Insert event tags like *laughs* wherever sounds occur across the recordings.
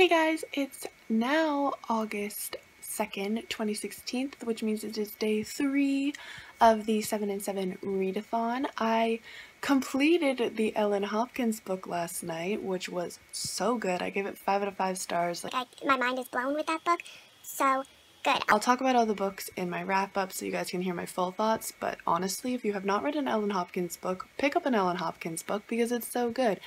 Hey guys, it's now August 2nd, 2016, which means it is day three of the 7 and 7 readathon. I completed the Ellen Hopkins book last night, which was so good. I gave it 5 out of 5 stars. Like, I, my mind is blown with that book. So good. I'll talk about all the books in my wrap up so you guys can hear my full thoughts, but honestly, if you have not read an Ellen Hopkins book, pick up an Ellen Hopkins book because it's so good.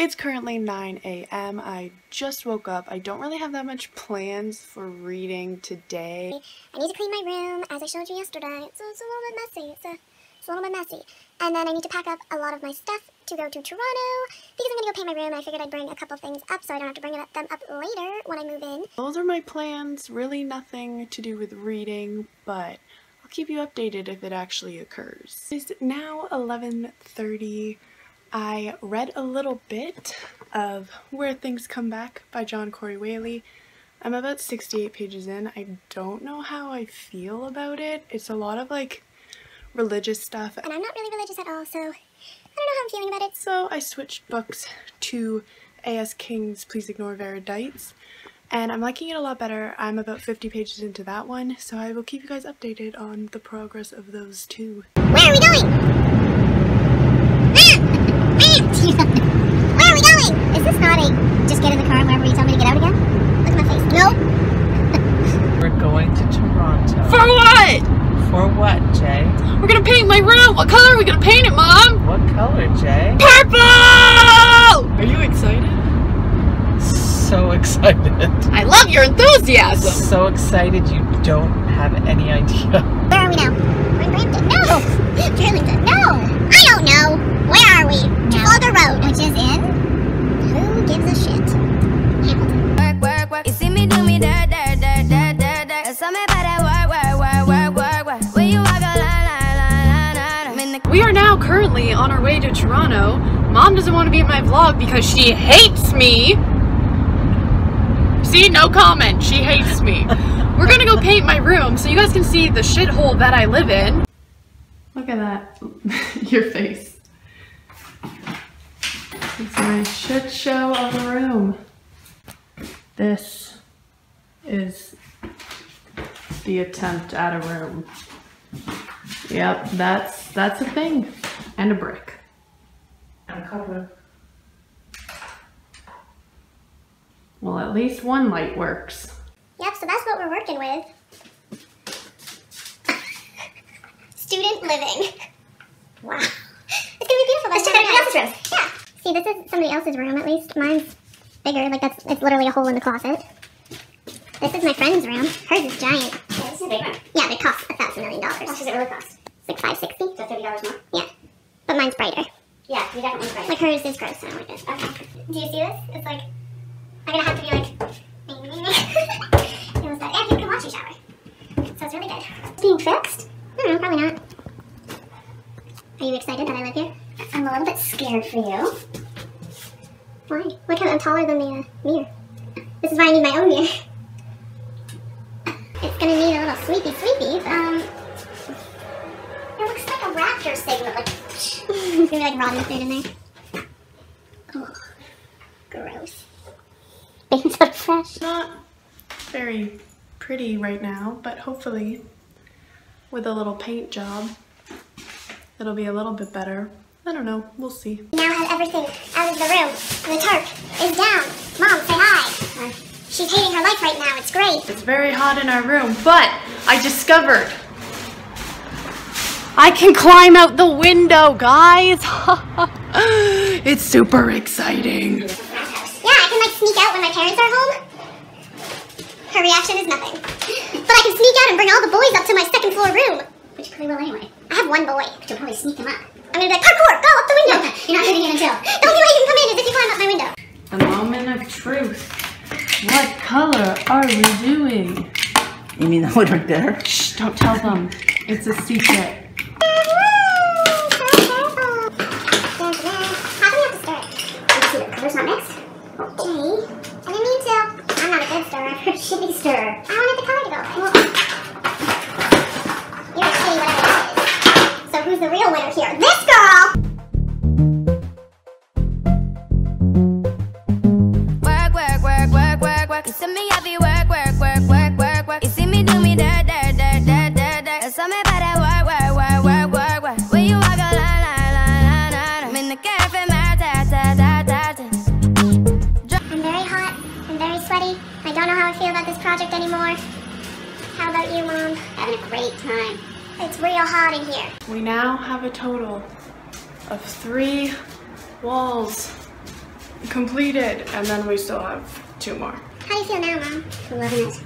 It's currently 9 a.m. I just woke up. I don't really have that much plans for reading today. I need to clean my room, as I showed you yesterday. So it's a little bit messy. It's a, it's a little bit messy. And then I need to pack up a lot of my stuff to go to Toronto because I'm going to go paint my room. I figured I'd bring a couple things up so I don't have to bring them up later when I move in. Those are my plans. Really nothing to do with reading, but I'll keep you updated if it actually occurs. It's now 11.30 I read a little bit of Where Things Come Back by John Corey Whaley. I'm about 68 pages in. I don't know how I feel about it. It's a lot of like religious stuff. And I'm not really religious at all, so I don't know how I'm feeling about it. So I switched books to A.S. King's Please Ignore Vera Dietz. And I'm liking it a lot better. I'm about 50 pages into that one, so I will keep you guys updated on the progress of those two. Where are we going? Where are we going? Is this not a just get in the car wherever you tell me to get out again? Look at my face. No. *laughs* We're going to Toronto. For what? For what, Jay? We're gonna paint my room. What color are we gonna paint it, Mom? What color, Jay? Purple! Are you excited? So excited. *laughs* I love your enthusiasm. So excited you don't have any idea. Where are we now? We're in No! I don't know. Where are we? Trafalgar Road. Which is in? Who gives a shit? Hamilton. work, work, work. You see me do me dirt, dirt, dirt, dirt, dirt, dirt. There's something about that work, work, work, work, work, work. When you walk a line, line, line, line, line. I'm in the We are now currently on our way to Toronto. Mom doesn't want to be in my vlog because she hates me. See, no comment. She hates me. We're gonna go paint my room so you guys can see the shithole that I live in. Look at that. *laughs* Your face. It's my shit show of a room. This is the attempt at a room. Yep, that's that's a thing. And a brick. And a cover. Well, at least one light works. Yep, so that's what we're working with. Student living. *laughs* Wow. It's gonna be beautiful. Let's check out everybody else's rooms. Yeah. See, this is somebody else's room at least. Mine's bigger. Like that's it's literally a hole in the closet. This is my friend's room. Hers is giant. Yeah, this is a big one. Yeah, but it costs a thousand million dollars. How much does it really cost? Like five sixty. So thirty dollars more. Yeah. But mine's brighter. Yeah, you definitely right. Like hers is gross. I don't like it. okay. Do you see this? It's like I'm gonna have to be like. it was that. Yeah, you can watch your shower. So it's really good. It's being fixed? I don't know. Probably not. Are you excited that I live here? I'm a little bit scared for you. Why? Look how I'm taller than the uh, mirror. This is why I need my own mirror. It's gonna need a little sweepy sweepy, um, It looks like a raptor signal. Like, *laughs* it's gonna be like rotten food in there. Gross. *laughs* Being so fresh. Not very pretty right now, but hopefully with a little paint job, it'll be a little bit better. I don't know, we'll see. Now have everything out of the room. The tarp is down. Mom, say hi. Uh, she's hating her life right now. It's great. It's very hot in our room, but I discovered I can climb out the window, guys. *laughs* it's super exciting. Yeah, I can like sneak out when my parents are home. Her reaction is nothing. *laughs* But I can sneak out and bring all the boys up to my second floor room. which you probably will anyway. I have one boy. But you'll probably sneak him up. I'm gonna be like, parkour, go up the window. You're not getting in until. The only way you can come in is if you climb up my window. The moment of truth. What color are we doing? You mean that one right there? Shh, don't tell them. It's a secret. We now have a total of three walls completed, and then we still have two more. How do you feel now, Mom? Loving it.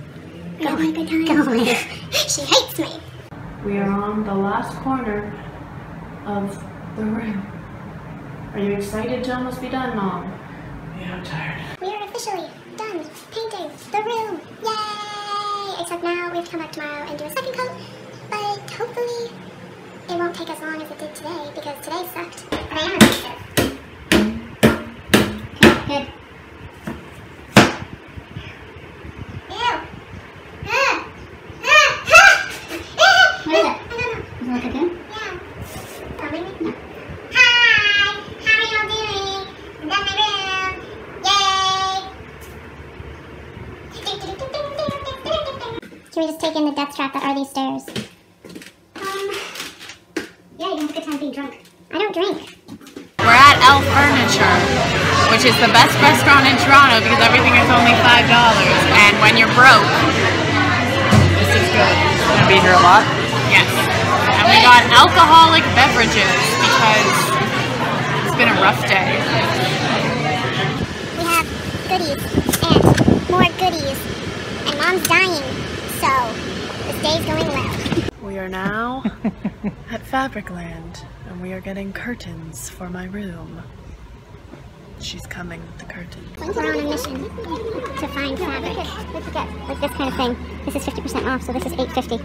We're having a good time. Going. *laughs* she hates me. We are on the last corner of the room. Are you excited to almost be done, Mom? Yeah, I'm tired. We are officially done painting the room. Yay! Except now we have to come back tomorrow and do a second coat. But hopefully it won't take as long as it did today because today sucked. But I am aggressive. Good. Ew. What is it? I don't know. Is it a cocoon? Yeah. Maybe? No. Hi! How are y'all doing? I'm done my room. Yay! Can we just take in the death trap that are these stairs? Um, yeah, you have a good time being drunk. I don't drink. We're at El Furniture, which is the best restaurant in Toronto because everything is only five dollars. And when you're broke, this is good. Gonna be here a lot? Yes. And we got alcoholic beverages because it's been a rough day. We have goodies and more goodies. And mom's dying, so this day's going well. We are now *laughs* at Fabricland, and we are getting curtains for my room. She's coming with the curtains. We're on a mission to find fabric. Like this kind of thing. This is 50% off, so this is 850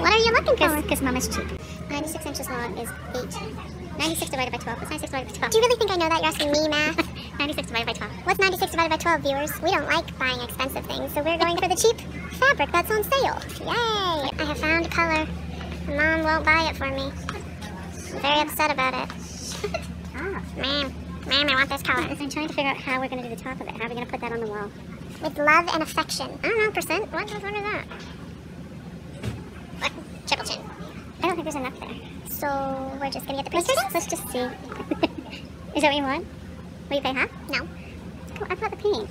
What are you looking for? Because mom is cheap. 96 inches long is 8. 96 divided by 12. What's 96 divided by 12? Do you really think I know that? You're asking me math? *laughs* 96 divided by 12. What's 96 divided by 12, viewers? We don't like buying expensive things, so we're going for the cheap fabric that's on sale. Yay! I have found color. Mom won't buy it for me. I'm very upset about it. *laughs* Ah. Ma'am, ma'am, I want this color. I'm trying to figure out how we're going to do the top of it. How are we going to put that on the wall? With love and affection. I don't know, percent? What, what is that? What? Triple chin. I don't think there's enough there. So we're just going to get the pictures? Let's just see. *laughs* is that what you want? Will you pay half? No. Oh, I thought the paint.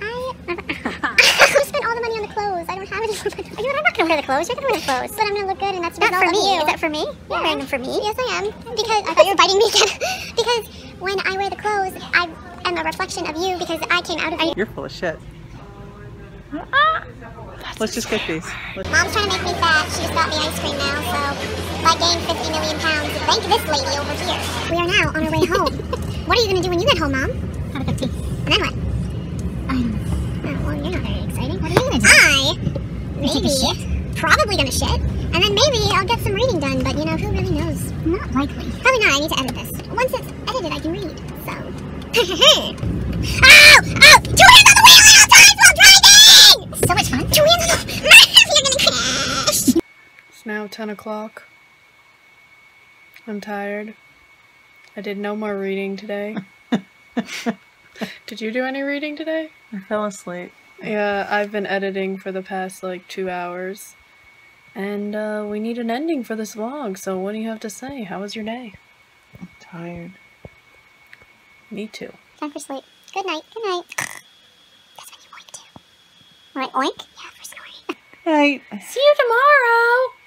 I... *laughs* I spent all the money on the clothes. I don't have any more money. You know, I'm not going to wear the clothes. You're going to wear the clothes. But I'm going to look good and that's a Not for of me. you. Is that for me? Yeah. You're wearing them for me? Yes, I am. Because I thought you were biting me again. *laughs* because when I wear the clothes, I am a reflection of you because I came out of you. You're full of shit. Let's just get these. Let's- Mom's trying to make me fat. She just got me ice cream now, so if I gain 50 million pounds, thank this lady over here. We are now on our way home. *laughs* what are you going to do when you get home, Mom? Have a cup of tea. And then what? Maybe, probably going to shit. And then maybe I'll get some reading done, but you know, who really knows? Not likely. Probably not. I need to edit this. Once it's edited, I can read, so. *laughs* oh! Oh! Two hands on the wheel at all times while driving! So much fun. Two hands on the You're gonna crash! It's now 10 o'clock. I'm tired. I did no more reading today. *laughs* did you do any reading today? I fell asleep. Yeah, I've been editing for the past like two hours. And uh, we need an ending for this vlog, so what do you have to say? How was your day? Tired. Me too. Time for sleep. Good night. Good night. That's when you oink too. Alright, oink? Yeah, for snoring. Night. See you tomorrow!